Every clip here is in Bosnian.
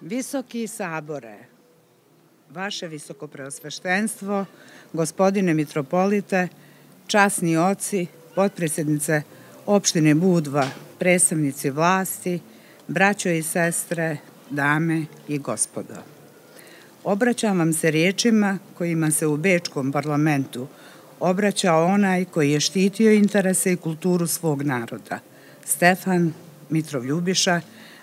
Visoki sabore, vaše visoko preosveštenstvo, gospodine mitropolite, časni oci, potpredsjednice opštine Budva, predstavnici vlasti, braćo i sestre, dame i gospodo. Obraćam vam se riječima kojima se u Bečkom parlamentu obraća onaj koji je štitio interese i kulturu svog naroda, Stefan Mitrov Ljubiša,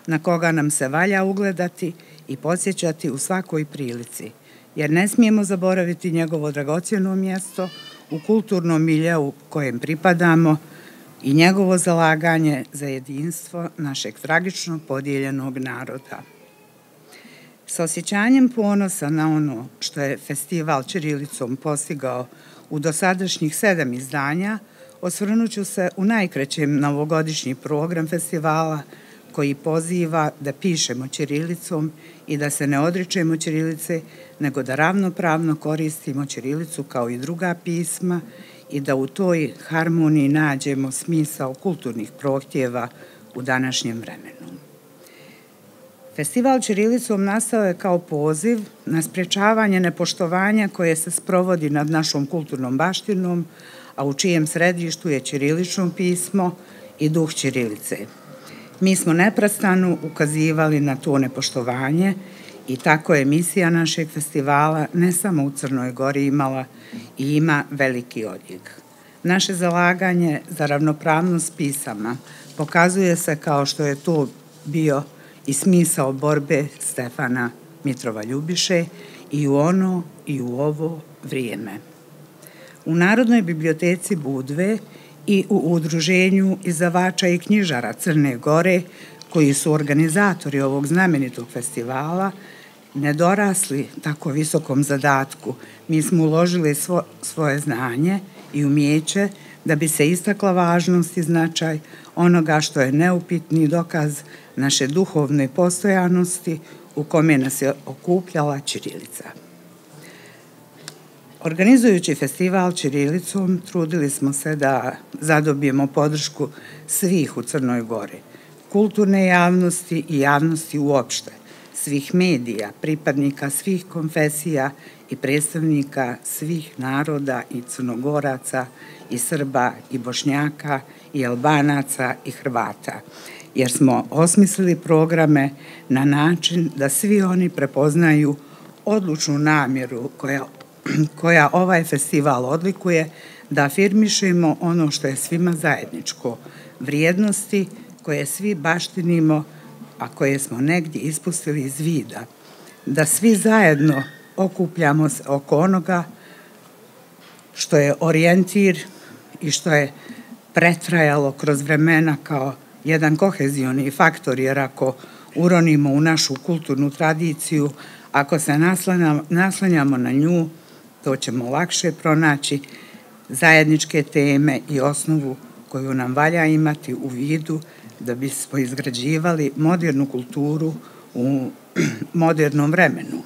na koga nam se valja ugledati i podsjećati u svakoj prilici, jer ne smijemo zaboraviti njegovo dragocijeno mjesto u kulturnom miljeu kojem pripadamo i njegovo zalaganje za jedinstvo našeg tragično podijeljenog naroda. S osjećanjem ponosa na ono što je festival Čirilicom postigao u dosadašnjih sedam izdanja, osvrnuću se u najkrećem novogodišnji program festivala koji poziva da pišemo Čirilicom i da se ne odričemo Čirilice, nego da ravnopravno koristimo Čirilicu kao i druga pisma i da u toj harmoniji nađemo smisao kulturnih prohtjeva u današnjem vremenu. Festival Čirilicom nastao je kao poziv na sprečavanje nepoštovanja koje se sprovodi nad našom kulturnom baštinom, a u čijem središtu je Čirilično pismo i duh Čirilice. Mi smo neprestano ukazivali na to nepoštovanje i tako je misija našeg festivala ne samo u Crnoj Gori imala i ima veliki odjeg. Naše zalaganje za ravnopravnost pisama pokazuje se kao što je to bio i smisao borbe Stefana Mitrova Ljubiše i u ono i u ovo vrijeme. U Narodnoj biblioteci Budve i u udruženju izdavača i knjižara Crne Gore, koji su organizatori ovog znamenitog festivala, nedorasli tako visokom zadatku. Mi smo uložili svo, svoje znanje i umjeće da bi se istakla važnost i značaj onoga što je neupitni dokaz naše duhovne postojanosti u kome nas je okupljala Čirilica. Organizujući festival Čirilicom, trudili smo se da zadobijemo podršku svih u Crnoj Gori, kulturne javnosti i javnosti uopšte, svih medija, pripadnika svih konfesija i predstavnika svih naroda i crnogoraca, i Srba, i Bošnjaka, i Albanaca, i Hrvata, jer smo osmislili programe na način da svi oni prepoznaju odlučnu namjeru koja koja ovaj festival odlikuje da afirmišemo ono što je svima zajedničko, vrijednosti koje svi baštinimo, a koje smo negdje ispustili iz vida, da svi zajedno okupljamo se oko onoga što je orijentir i što je pretrajalo kroz vremena kao jedan kohezioni faktor, jer ako uronimo u našu kulturnu tradiciju, ako se naslanjamo na nju, to ćemo lakše pronaći zajedničke teme i osnovu koju nam valja imati u vidu da bismo izgrađivali modernu kulturu u modernom vremenu.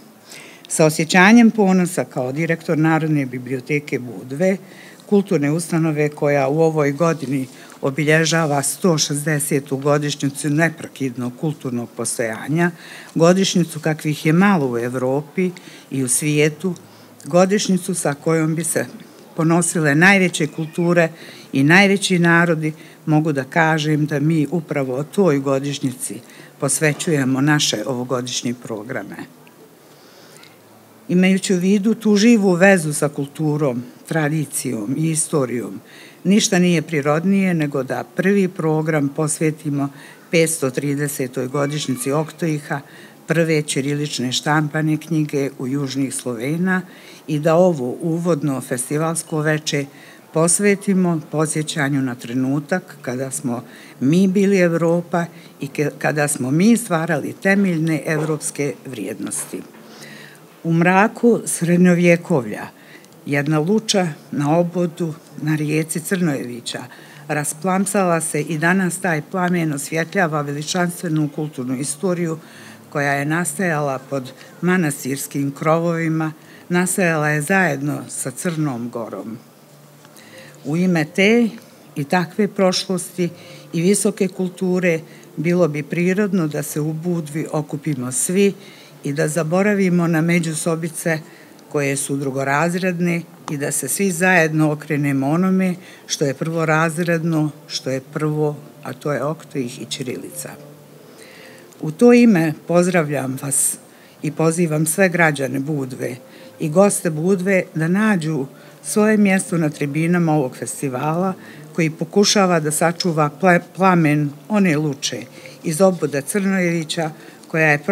Sa osjećanjem ponosa kao direktor Narodne biblioteke Budve, kulturne ustanove koja u ovoj godini obilježava 160. godišnjicu neprakidnog kulturnog postojanja, godišnjicu kakvih je malo u Evropi i u svijetu, godišnicu sa kojom bi se ponosile najveće kulture i najveći narodi, mogu da kažem da mi upravo o toj godišnjici posvećujemo naše ovogodišnje programe. Imajući u vidu tu živu vezu sa kulturom, tradicijom i istorijom, ništa nije prirodnije nego da prvi program posvetimo 530. godišnjici Oktojiha, prve ćirilične štampane knjige u Južnih Slovena i da ovo uvodno festivalsko veče posvetimo posjećanju na trenutak kada smo mi bili Evropa i kada smo mi stvarali temeljne evropske vrijednosti. U mraku srednjovjekovlja jedna luča na obodu na rijeci Crnojevića rasplamsala se i danas taj plamen osvjetljava veličanstvenu kulturnu istoriju koja je nastajala pod manastirskim krovovima, nastajala je zajedno sa Crnom gorom. U ime te i takve prošlosti i visoke kulture bilo bi prirodno da se u Budvi okupimo svi i da zaboravimo na međusobice koje su drugorazredne i da se svi zajedno okrenemo onome što je prvorazredno, što je prvo, a to je Oktojih i Čirilica. U to ime pozdravljam vas i pozivam sve građane Budve i goste Budve da nađu svoje mjesto na tribinama ovog festivala koji pokušava da sačuva plamen one luče iz oboda Crnojevića koja je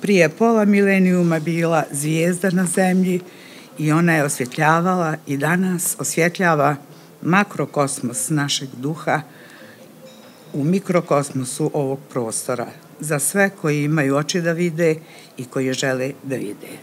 prije pola milenijuma bila zvijezda na zemlji i ona je osvjetljavala i danas osvjetljava makrokosmos našeg duha u mikrokosmosu ovog prostora za sve koji imaju oči da vide i koji žele da vide.